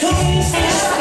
Come